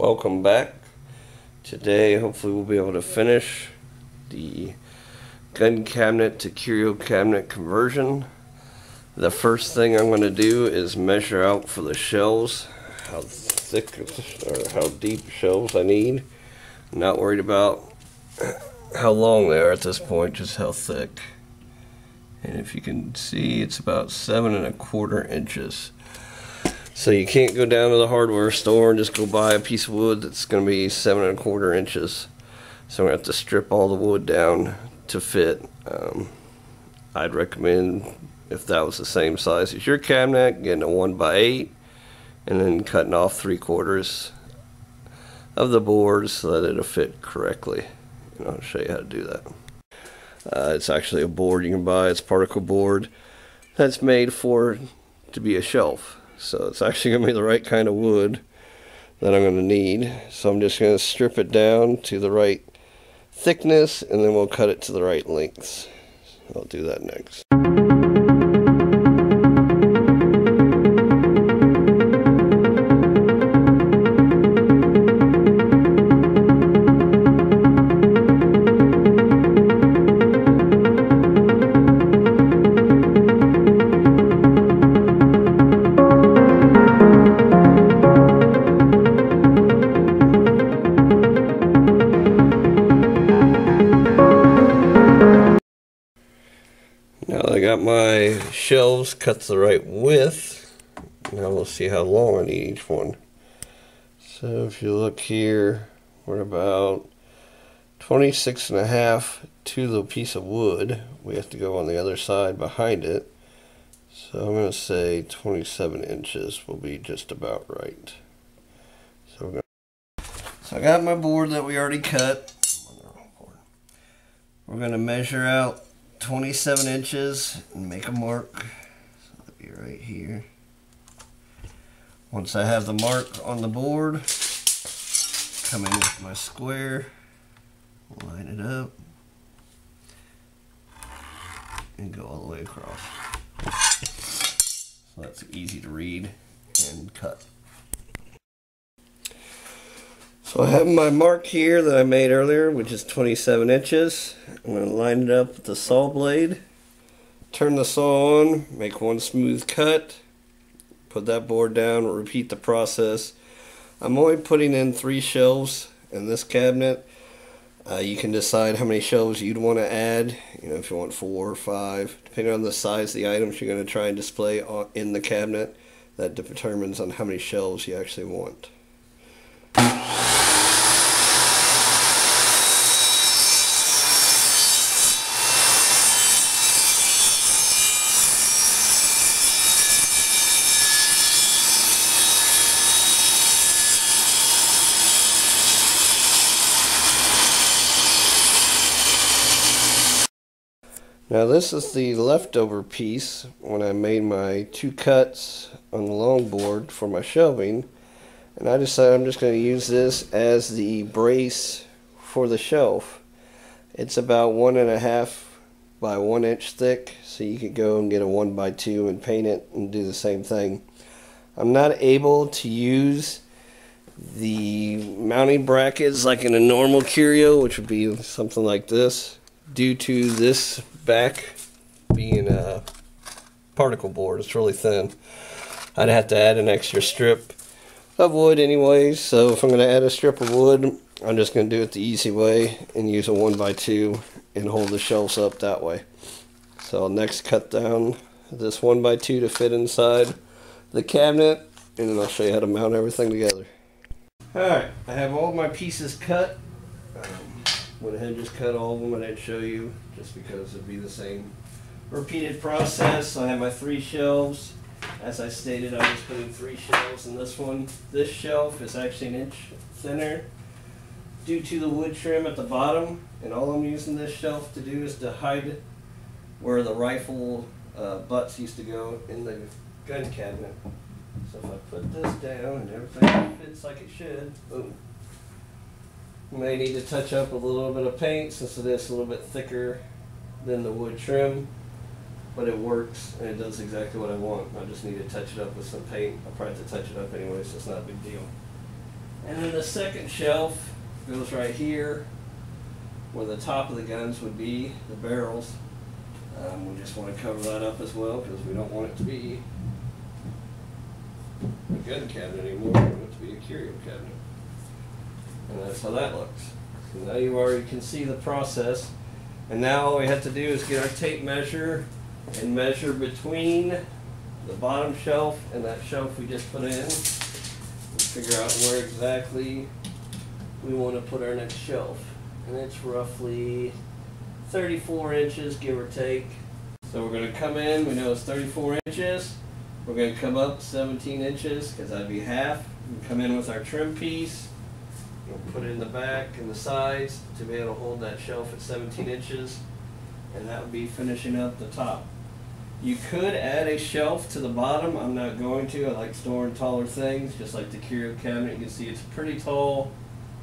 welcome back. Today, hopefully, we'll be able to finish the gun cabinet to curio cabinet conversion. The first thing I'm going to do is measure out for the shelves how thick or how deep shelves I need. I'm not worried about how long they are at this point, just how thick. And if you can see, it's about seven and a quarter inches. So you can't go down to the hardware store and just go buy a piece of wood that's going to be seven and a quarter inches. So I'm going to have to strip all the wood down to fit. Um, I'd recommend if that was the same size as your cabinet, getting a one by eight and then cutting off three quarters of the boards so that it'll fit correctly. And I'll show you how to do that. Uh, it's actually a board you can buy. It's particle board that's made for to be a shelf. So it's actually going to be the right kind of wood that I'm going to need. So I'm just going to strip it down to the right thickness and then we'll cut it to the right lengths. I'll do that next. Shelves cut the right width. Now we'll see how long I need each one. So if you look here, we're about 26 and a half to the piece of wood. We have to go on the other side behind it. So I'm going to say 27 inches will be just about right. So, we're gonna, so I got my board that we already cut. We're going to measure out 27 inches and make a mark. Be right here. Once I have the mark on the board, come in with my square, line it up, and go all the way across. So that's easy to read and cut. So I have my mark here that I made earlier, which is 27 inches. I'm going to line it up with the saw blade, turn the saw on, make one smooth cut, put that board down, repeat the process. I'm only putting in three shelves in this cabinet. Uh, you can decide how many shelves you'd want to add, you know, if you want four or five, depending on the size of the items you're going to try and display in the cabinet. That determines on how many shelves you actually want. Now this is the leftover piece when I made my two cuts on the long board for my shelving and I decided I'm just going to use this as the brace for the shelf. It's about one and a half by one inch thick so you could go and get a one by two and paint it and do the same thing. I'm not able to use the mounting brackets like in a normal curio which would be something like this due to this back being a particle board. It's really thin. I'd have to add an extra strip of wood anyways. So if I'm going to add a strip of wood, I'm just going to do it the easy way and use a 1x2 and hold the shelves up that way. So I'll next cut down this 1x2 to fit inside the cabinet and then I'll show you how to mount everything together. Alright, I have all my pieces cut. Um, went ahead and just cut all of them. And I didn't show you just because it'd be the same repeated process. I have my three shelves. As I stated, I was putting three shelves in this one. This shelf is actually an inch thinner due to the wood trim at the bottom. And all I'm using this shelf to do is to hide where the rifle uh, butts used to go in the gun cabinet. So if I put this down and everything fits like it should, boom. May need to touch up a little bit of paint since it is a little bit thicker than the wood trim, but it works and it does exactly what I want. I just need to touch it up with some paint. I'll probably have to touch it up anyway, so it's not a big deal. And then the second shelf goes right here where the top of the guns would be, the barrels. Um, we just want to cover that up as well because we don't want it to be a gun cabinet anymore. We want it to be a curio cabinet. And that's how that looks. So now you already can see the process. And now all we have to do is get our tape measure and measure between the bottom shelf and that shelf we just put in. And figure out where exactly we want to put our next shelf. And it's roughly 34 inches, give or take. So we're going to come in, we know it's 34 inches. We're going to come up 17 inches, because that'd be half. Come in with our trim piece. Put it in the back and the sides to be able to hold that shelf at 17 inches. And that would be finishing up the top. You could add a shelf to the bottom. I'm not going to. I like storing taller things, just like the curio cabinet. You can see it's a pretty tall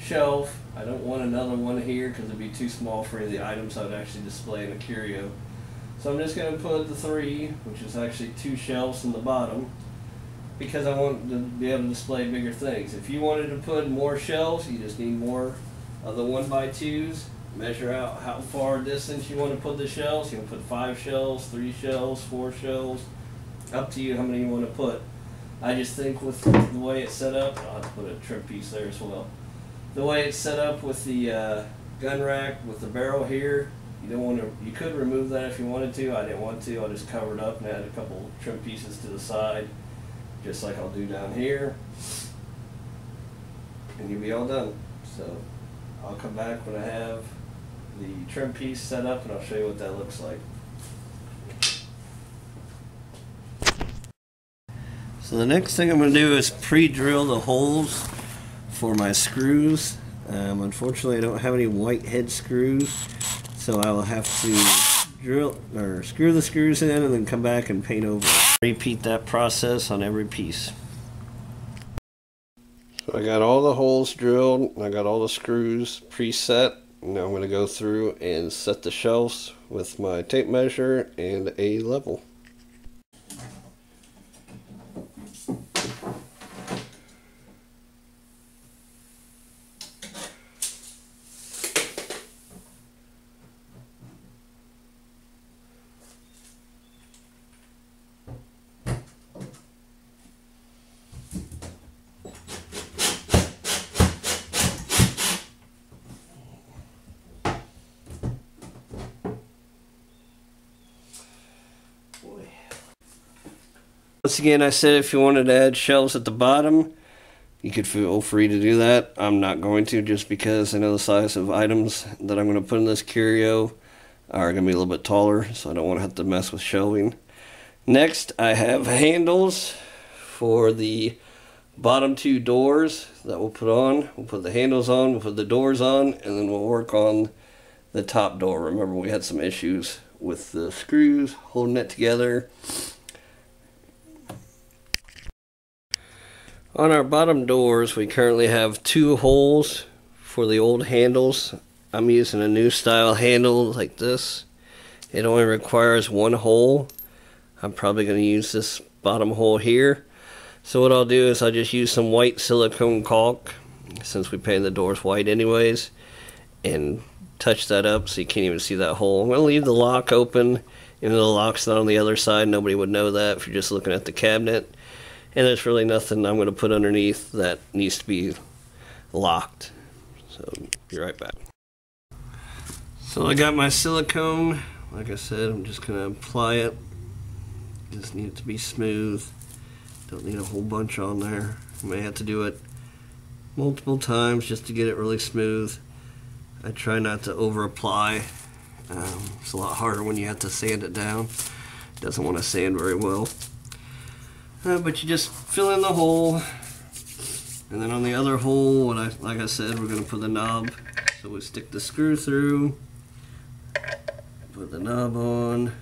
shelf. I don't want another one here because it'd be too small for any of the items I would actually display in a curio. So I'm just going to put the three, which is actually two shelves in the bottom, because I want to be able to display bigger things. If you wanted to put more shelves, you just need more of the one by twos. Measure out how far distance you want to put the shelves. You can put five shelves, three shelves, four shelves. Up to you how many you want to put. I just think with the way it's set up, I'll have to put a trim piece there as well the way it's set up with the uh, gun rack with the barrel here, you don't want to. You could remove that if you wanted to. I didn't want to. I just covered up and added a couple trim pieces to the side, just like I'll do down here, and you'll be all done. So I'll come back when I have the trim piece set up, and I'll show you what that looks like. So the next thing I'm going to do is pre-drill the holes for my screws. Um, unfortunately, I don't have any white head screws, so I will have to drill or screw the screws in and then come back and paint over. Repeat that process on every piece. So I got all the holes drilled, I got all the screws preset. Now I'm going to go through and set the shelves with my tape measure and a level. Once again, I said if you wanted to add shelves at the bottom, you could feel free to do that. I'm not going to just because I know the size of items that I'm going to put in this curio are going to be a little bit taller, so I don't want to have to mess with shelving. Next, I have handles for the bottom two doors that we'll put on. We'll put the handles on, we'll put the doors on, and then we'll work on the top door. Remember, we had some issues with the screws holding it together. On our bottom doors, we currently have two holes for the old handles. I'm using a new style handle like this. It only requires one hole. I'm probably going to use this bottom hole here. So what I'll do is I'll just use some white silicone caulk, since we painted the doors white anyways, and touch that up so you can't even see that hole. I'm going to leave the lock open. Even though the lock's not on the other side, nobody would know that if you're just looking at the cabinet and there's really nothing I'm going to put underneath that needs to be locked. So be right back. So I got my silicone. Like I said, I'm just going to apply it. Just need it to be smooth. Don't need a whole bunch on there. I may have to do it multiple times just to get it really smooth. I try not to over apply. Um, it's a lot harder when you have to sand it down. It doesn't want to sand very well. Uh, but you just fill in the hole. And then on the other hole, I, like I said, we're going to put the knob. So we stick the screw through, put the knob on.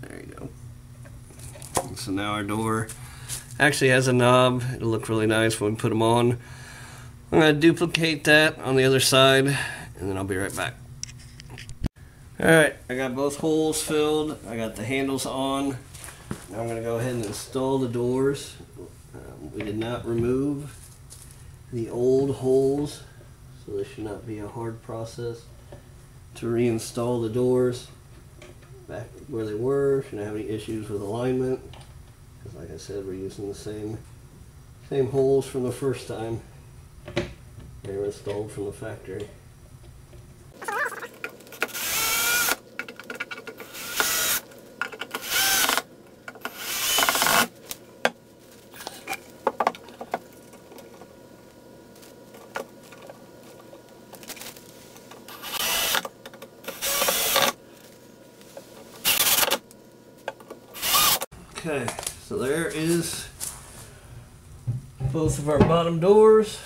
There you go. So now our door actually has a knob. It'll look really nice when we put them on. I'm going to duplicate that on the other side, and then I'll be right back. Alright, I got both holes filled. I got the handles on. Now I'm going to go ahead and install the doors. Um, we did not remove the old holes, so this should not be a hard process to reinstall the doors back where they were. Shouldn't have any issues with alignment. Because like I said, we're using the same same holes from the first time. They were installed from the factory. Okay, so there is both of our bottom doors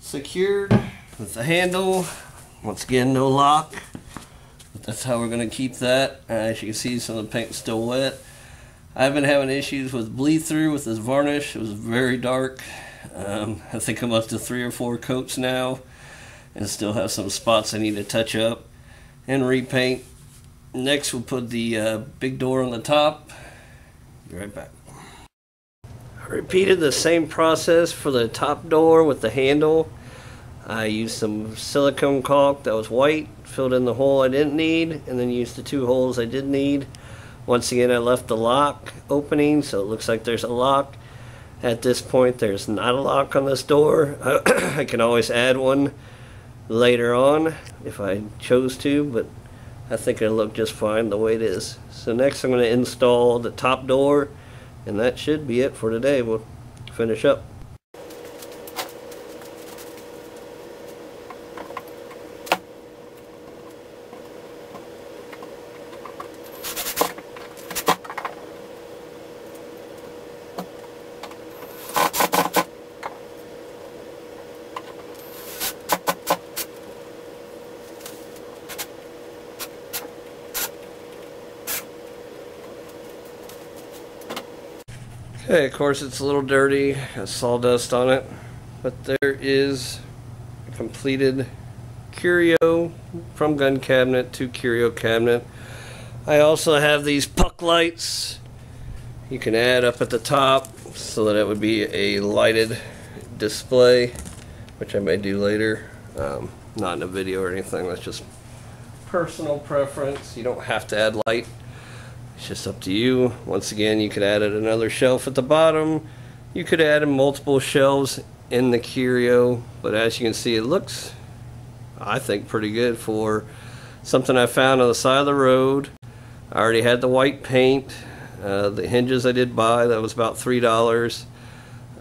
secured with the handle. Once again, no lock. But that's how we're going to keep that. As you can see, some of the paint's still wet. I've been having issues with bleed through with this varnish. It was very dark. Um, I think I'm up to three or four coats now and still have some spots I need to touch up and repaint. Next, we'll put the uh, big door on the top. Be right back. I repeated the same process for the top door with the handle. I used some silicone caulk that was white, filled in the hole I didn't need, and then used the two holes I did need. Once again, I left the lock opening, so it looks like there's a lock. At this point, there's not a lock on this door. I can always add one later on if I chose to, but I think it'll look just fine the way it is. So next I'm going to install the top door and that should be it for today. We'll finish up. Okay, of course it's a little dirty, has sawdust on it, but there is a completed curio from gun cabinet to curio cabinet. I also have these puck lights you can add up at the top so that it would be a lighted display, which I may do later. Um, not in a video or anything, that's just personal preference. You don't have to add light. It's just up to you. Once again, you could add another shelf at the bottom. You could add multiple shelves in the curio, but as you can see, it looks, I think, pretty good for something I found on the side of the road. I already had the white paint. Uh, the hinges I did buy, that was about $3.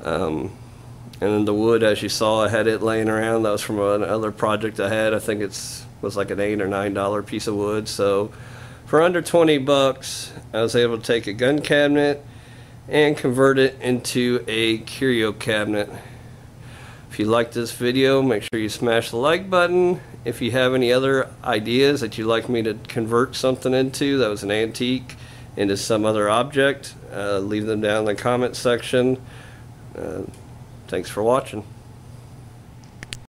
Um, and then the wood, as you saw, I had it laying around. That was from another project I had. I think it's was like an eight or nine dollar piece of wood. So for under 20 bucks, I was able to take a gun cabinet and convert it into a curio cabinet. If you like this video, make sure you smash the like button. If you have any other ideas that you'd like me to convert something into that was an antique into some other object, uh, leave them down in the comment section. Uh, thanks for watching.